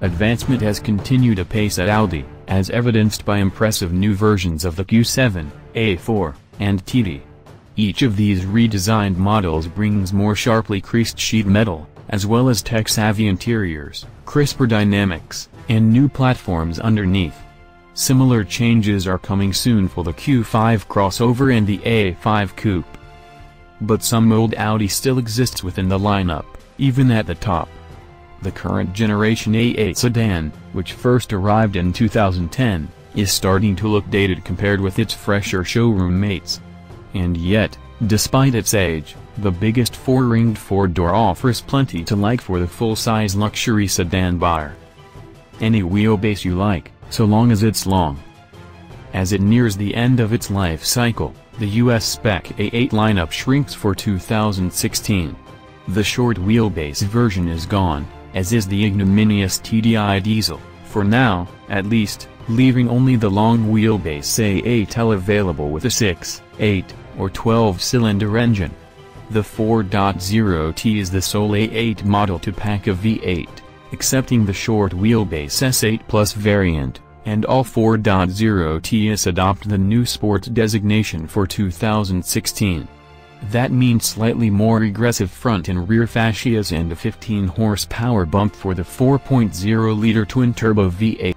advancement has continued apace at Audi, as evidenced by impressive new versions of the Q7, A4, and TT. Each of these redesigned models brings more sharply creased sheet metal, as well as tech-savvy interiors, crisper dynamics, and new platforms underneath. Similar changes are coming soon for the Q5 crossover and the A5 coupe. But some old Audi still exists within the lineup, even at the top. The current generation A8 sedan, which first arrived in 2010, is starting to look dated compared with its fresher showroom mates. And yet, despite its age, the biggest four-ringed four-door offers plenty to like for the full-size luxury sedan buyer. Any wheelbase you like, so long as it's long. As it nears the end of its life cycle, the US spec A8 lineup shrinks for 2016. The short wheelbase version is gone, as is the ignominious TDI diesel, for now, at least, leaving only the long wheelbase A8L available with a 6, 8, or 12-cylinder engine. The 4.0T is the sole A8 model to pack a V8, excepting the short wheelbase S8 Plus variant, and all 4.0Ts adopt the new Sport designation for 2016. That means slightly more aggressive front and rear fascias and a 15 horsepower bump for the 4.0-liter twin-turbo V8.